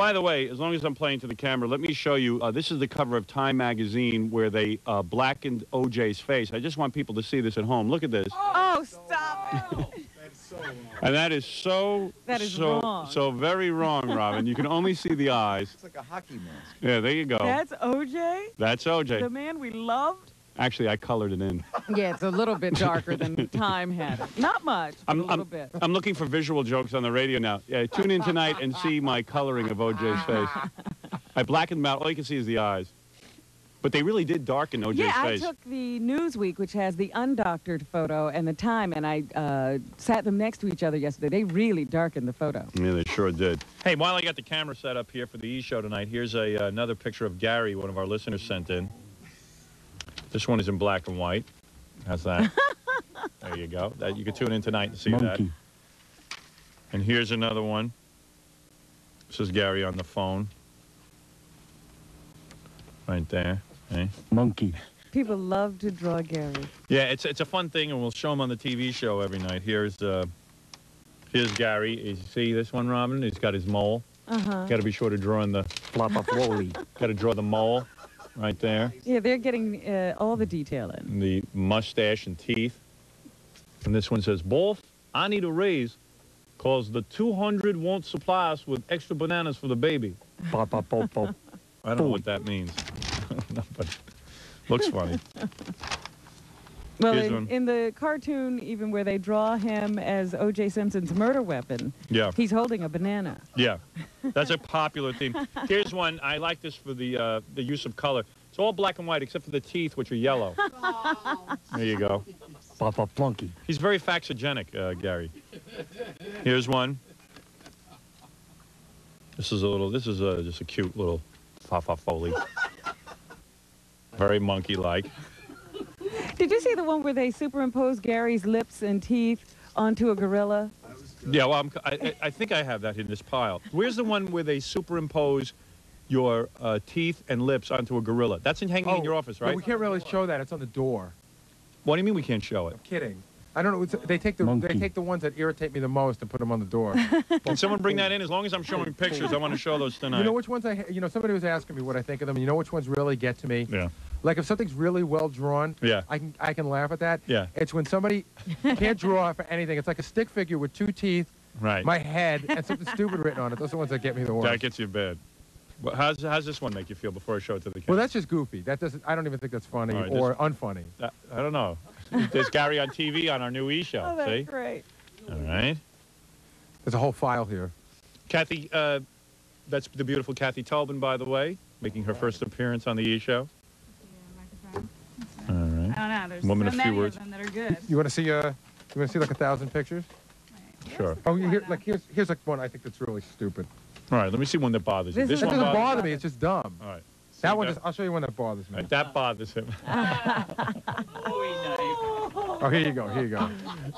By the way, as long as I'm playing to the camera, let me show you. Uh, this is the cover of Time magazine where they uh, blackened OJ's face. I just want people to see this at home. Look at this. Oh, stop it. And that is so, That is so, wrong. so very wrong, Robin. You can only see the eyes. It's like a hockey mask. Yeah, there you go. That's OJ, That's OJ. the man we loved. Actually, I colored it in. Yeah, it's a little bit darker than Time had it. Not much, but I'm, a little I'm, bit. I'm looking for visual jokes on the radio now. Yeah, tune in tonight and see my coloring of OJ's face. I blackened them out. All you can see is the eyes. But they really did darken OJ's Yeah, I took the Newsweek, which has the undoctored photo, and the Time, and I uh, sat them next to each other yesterday. They really darkened the photo. Yeah, they sure did. Hey, while I got the camera set up here for the E show tonight, here's a uh, another picture of Gary, one of our listeners sent in. This one is in black and white. How's that? there you go. That you can tune in tonight and see that. And here's another one. This is Gary on the phone. Right there. Okay. Monkey. People love to draw Gary. Yeah, it's it's a fun thing, and we'll show him on the TV show every night. Here's uh, here's Gary. You see this one, Robin? He's got his mole. Uh-huh. Got to be sure to draw in the Floppa Flowly. Got to draw the mole right there, Yeah, they're getting uh, all the detail in. and the mustache and teeth. And this one says, "Both, I need a raise, cause the 200 won't supply us with extra bananas for the baby." Pop, pop, pop, pop. I don't know what that means, No, but looks funny. Well, in, in the cartoon, even where they draw him as O.J. Simpson's murder weapon, Yeah. he's holding a banana. Yeah, that's a popular theme. Here's one. I like this for the uh, the use of color. It's all black and white except for the teeth, which are yellow. There you go. Pop, pop, flunky. He's very faxogenic, uh, Gary. Here's one. This is a little. This is a, just a cute little fa-fa foley. Very monkey-like. Did you see the one where they superimpose Gary's lips and teeth onto a gorilla? Yeah, well, I'm, I, I- I think I have that in this pile. Where's the one where they superimpose your uh, teeth and lips onto a gorilla? That's in hanging in your office, no, right? we can't really show that. It's on the door. What do you mean we can't show it? I'm kidding. I don't know. It's, they take the Monkey. they take the ones that irritate me the most and put them on the door. Can someone bring that in? As long as I'm showing pictures, I want to show those tonight. you know which ones I you know somebody was asking me what I think of them. You know which ones really get to me? Yeah. Like if something's really well drawn, Yeah. I can I can laugh at that. Yeah. It's when somebody can't draw for anything. It's like a stick figure with two teeth, Right. my head, and something stupid written on it. Those are the ones that get me the worst. that gets you bad. Well, how's, how's this one make you feel before I show it to the well, that's just goofy. That doesn't. I don't even think that's funny All right, or unfunny. That- I don't know. There's Gary on TV on our new E show. Oh, that's see? great. All right. There's a whole file here. Kathy, uh, that's the beautiful Kathy Tobin, by the way, making her first appearance on the E show. All right. I don't. There's Woman so of few many words. of them that are good. You want to see uh, you want to see like a thousand pictures? Sure. Oh, you here, like here's here's like one I think that's really stupid. All right. Let me see one that bothers you. This This one doesn't bother me. It's just dumb. All right. That See, one. that- Just, I'll show you one that bothers me. all right, that bothers him. Oh, here you go. Here you go.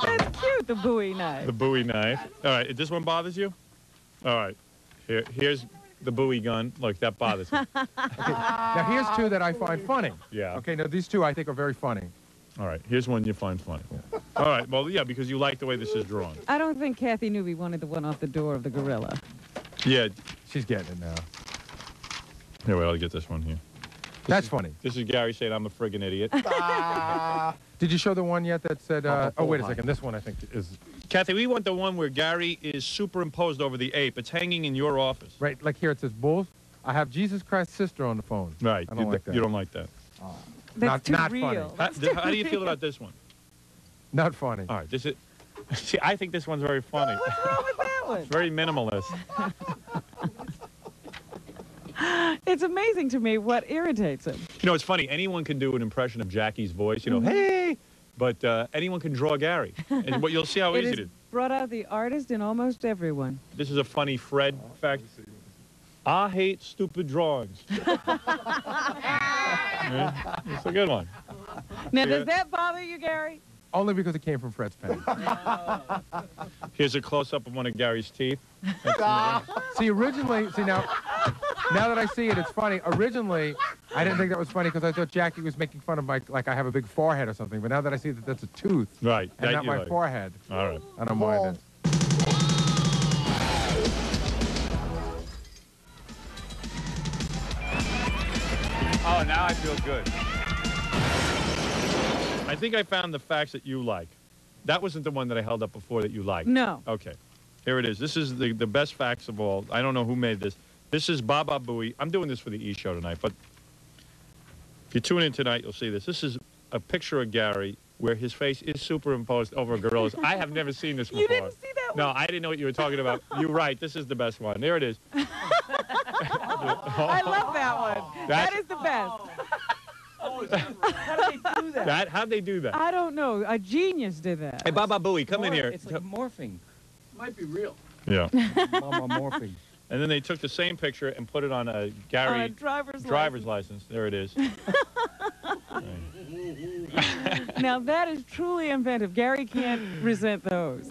That's cute, the Bowie knife. the Bowie knife. All right. This one bothers you? All right. Here, here's the Bowie gun. Look, that bothers him. Now here's two that I find funny. Yeah. Okay. Now these two I think are very funny. All right. Here's one you find funny. All right. Well, yeah, because you like the way this is drawn. I don't think Kathy Newby wanted the one off the door of the gorilla. Yeah. She's getting it now. Here, wait. I'll get this one here. That's funny. This is Gary saying I'm a friggin' idiot. Did you show the one yet that said? Uh, oh wait a second. This one I think is Kathy, we want the one where Gary is superimposed over the ape. It's hanging in your office. right. Like here it says bulls. I have Jesus Christ's sister on the phone. Right. I don't you, like that. you don't like that. That's Not- too not funny. real. How, th- how do you feel about this one? Not funny. All right. This is. See, I think this one's very funny. What's wrong with that one? It's very minimalist. It's amazing to me what irritates him. You know, it's funny. Anyone can do an impression of Jackie's voice. You know, hey, but uh, anyone can draw Gary. And what you'll see how It easy has it is. brought out the artist in almost everyone. This is a funny Fred fact. I hate stupid drawings. Yeah, It's a good one. Now, does that bother you, Gary? Only because it came from Fred's pen. Here's a close up of one of Gary's teeth. see, originally, see now, now that I see it, it's funny. Originally, I didn't think that was funny because I thought Jackie was making fun of my, like I have a big forehead or something. But now that I see that that's a tooth. Right. And that not my like. forehead. All right. I don't mind it. Oh, now I feel good. I think I found the facts that you like. That wasn't the one that I held up before that you liked. No. Okay. Here it is. This is the, the best facts of all. I don't know who made this. This is Baba Booey. I'm doing this for the E show tonight, but if you tune in tonight, you'll see this. This is a picture of Gary where his face is superimposed over a gorilla's. I have never seen this before. You didn't see that No, one? I didn't know what you were talking about. You're right. This is the best one. There it is. I love that one. That's- that is the best. Oh. Oh, How did they do that? That how'd they do that? I don't know. A genius did that. Hey, Baba Booey, come in here. It's like morphing. Might be real. Yeah. Mama morphing. And then they took the same picture and put it on a Uh, Gary driver's driver's license. There it is. license. Now that is truly inventive. Gary can't resent those.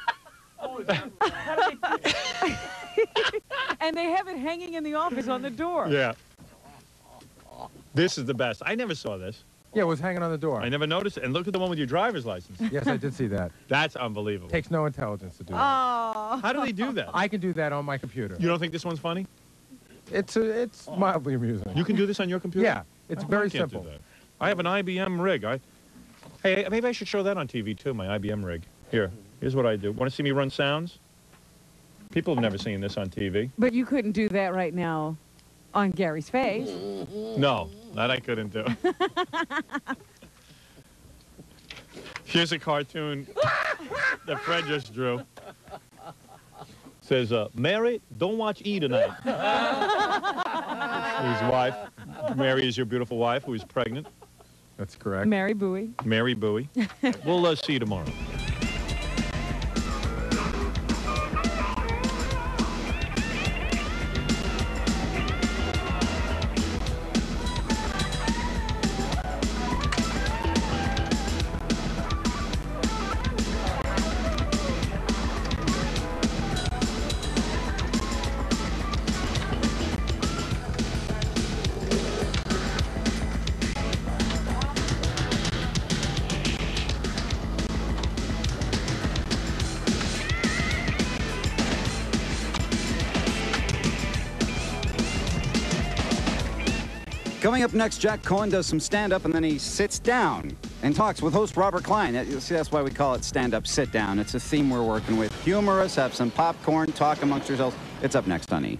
Oh, how do they do that? And they have it hanging in the office on the door. yeah. This is the best. I never saw this. Yeah, it was hanging on the door. I never noticed it. And look at the one with your driver's license. Yes, I did see that. That's unbelievable. Takes no intelligence to do that. Oh. How do they do that? I can do that on my computer. You don't think this one's funny? It's a, it's mildly amusing. You can do this on your computer? Yeah, it's I very can't do simple. that. I have an IBM rig. I, hey, maybe I should show that on TV too. My IBM rig. Here, here's what I do. Want to see me run sounds? People have never seen this on TV. But you couldn't do that right now on Gary's face. No, that I couldn't do. Here's a cartoon that Fred just drew. Says, uh, Mary, don't watch E tonight. His wife. Mary is your beautiful wife who is pregnant. That's correct. Mary Bowie. Mary Bowie. We'll uh, see you tomorrow. Coming up next, Jack Cohen does some stand up and then he sits down and talks with host Robert Klein. You See, that's why we call it stand up, sit down. It's a theme we're working with. Humorous, have some popcorn, talk amongst yourselves. It's up next on E!